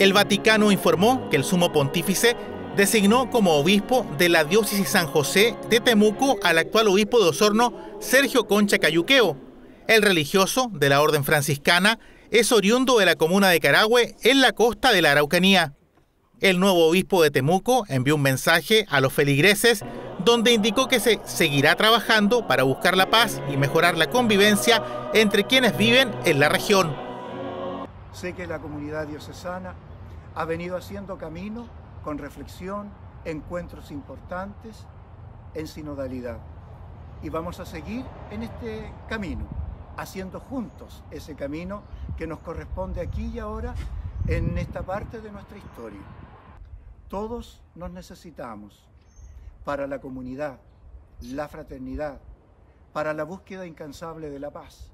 El Vaticano informó que el sumo pontífice designó como obispo de la diócesis San José de Temuco al actual obispo de Osorno, Sergio Concha Cayuqueo. El religioso de la orden franciscana es oriundo de la comuna de Carahue en la costa de la Araucanía. El nuevo obispo de Temuco envió un mensaje a los feligreses donde indicó que se seguirá trabajando para buscar la paz y mejorar la convivencia entre quienes viven en la región. Sé que la comunidad diocesana ha venido haciendo camino con reflexión, encuentros importantes en sinodalidad. Y vamos a seguir en este camino, haciendo juntos ese camino que nos corresponde aquí y ahora en esta parte de nuestra historia. Todos nos necesitamos para la comunidad, la fraternidad, para la búsqueda incansable de la paz,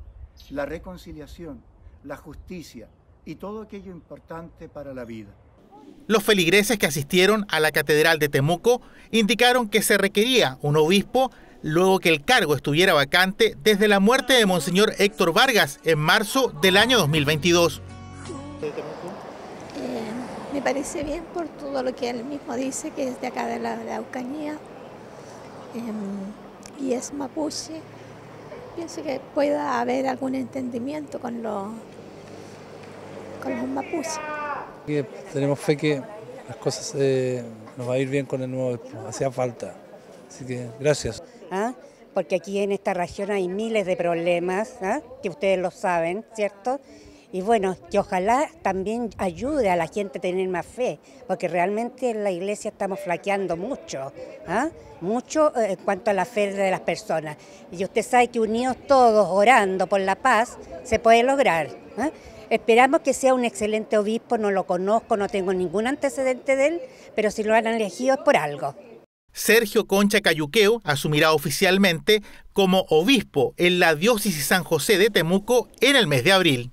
la reconciliación, la justicia y todo aquello importante para la vida. Los feligreses que asistieron a la Catedral de Temuco indicaron que se requería un obispo luego que el cargo estuviera vacante desde la muerte de Monseñor Héctor Vargas en marzo del año 2022. Eh, me parece bien por todo lo que él mismo dice, que es de acá de la Araucanía em, y es mapuche. Pienso que pueda haber algún entendimiento con los, con los mapuches. Tenemos fe que las cosas eh, nos va a ir bien con el nuevo hacía falta. Así que gracias. ¿Ah? Porque aquí en esta región hay miles de problemas, ¿ah? que ustedes lo saben, ¿cierto? Y bueno, que ojalá también ayude a la gente a tener más fe, porque realmente en la iglesia estamos flaqueando mucho, ¿ah? mucho eh, en cuanto a la fe de las personas. Y usted sabe que unidos todos orando por la paz se puede lograr. Esperamos que sea un excelente obispo, no lo conozco, no tengo ningún antecedente de él, pero si lo han elegido es por algo. Sergio Concha Cayuqueo asumirá oficialmente como obispo en la diócesis San José de Temuco en el mes de abril.